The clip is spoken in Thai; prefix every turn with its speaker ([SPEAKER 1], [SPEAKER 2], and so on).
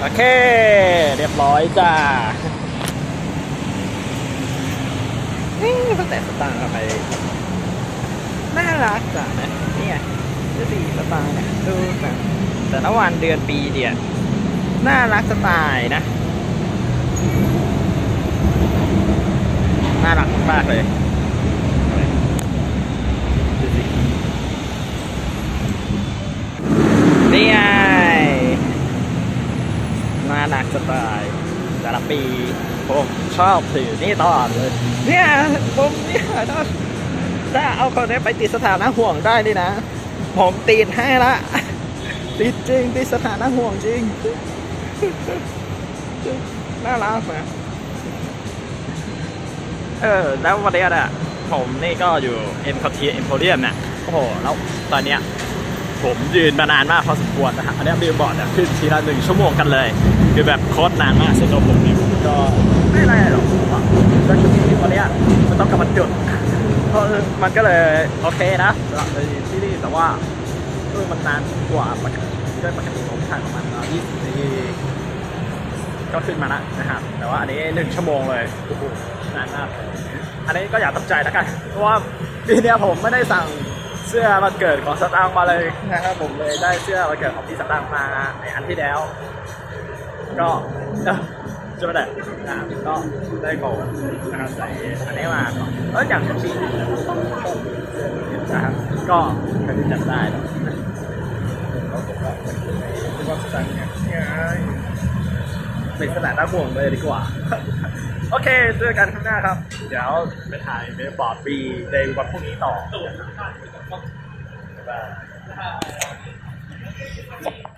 [SPEAKER 1] โอเค เรียบร้อยจ้า นี่ตั้งแต่สตางค์ไป น่ารักจ้ะนะเนี่ยดูสิสตางค์เนี่ยดูแบบแต่ละวันเดือนปีเดียน่ารักสไตล์นะ น่ารักมากเลยดูสินี่ไงน่ารัก สไตล์แต่ละปีผมชอบถือนี่ตลอดเลย เนี่ยผมเนี่ยถ้าถ้าเอาคนนี้ไปติดสถานะห่วงได้นี่นะ ผมติดให้ละ ติดจริง ติดสถานะห่วงจริง น่ารักนะเออ แล้ววันนี้อะผมนี่ก็อยู่เอ็มควอเทียร์เอ็มโพเรียมเนี่ย โอ้โห แล้วตอนเนี้ย ผมยืนมานานมากพอสมควรนะฮะอันนี้บิลบอร์ดอะขึ้นทีละหนึ่งชั่วโมงกันเลย คือแบบโคตรนานมากซึ่งตัวผมเนี่ยก็ไม่อะไรหรอกก็ชุดนี้วันนี้มันต้องกลับมาจุดเพราะมันก็เลยโอเคนะสำหรับที่นี่แต่ว่าเออมันนานกว่าปกติด้วยปกติผมถ่ายประมาณ20นาทีก็ขึ้นมาแล้วนะครับ แต่ว่าอันนี้หนึ่งชั่วโมงเลยโอ้โหนานมากอันนี้ก็อย่าตกใจแล้วกัน เพราะว่าปีนี้ผมไม่ได้สั่ง เสื้อวันเกิดของสตางค์มาเลยนะครับผมเลยได้เสื้อวันเกิดของพี่สตางค์มาในอันที่แล้ว ก็จะไม่ได้นะก็ได้ของนะครับใส่อันนี้มาก่อนเอออย่างปีนะครับก็ใครที่จำได้เนอะเขาบอกว่าเป็นว่สตางค์เนี่ยเนี่ยเป็นขนาดน่าห่วงเลยดีกว่า โอเคเจอกันข้างหน้าครับ เดี๋ยวไปถ่ายเมลบอร์ดบีในวันพรุ่งนี้ต่อบ๊ายบาย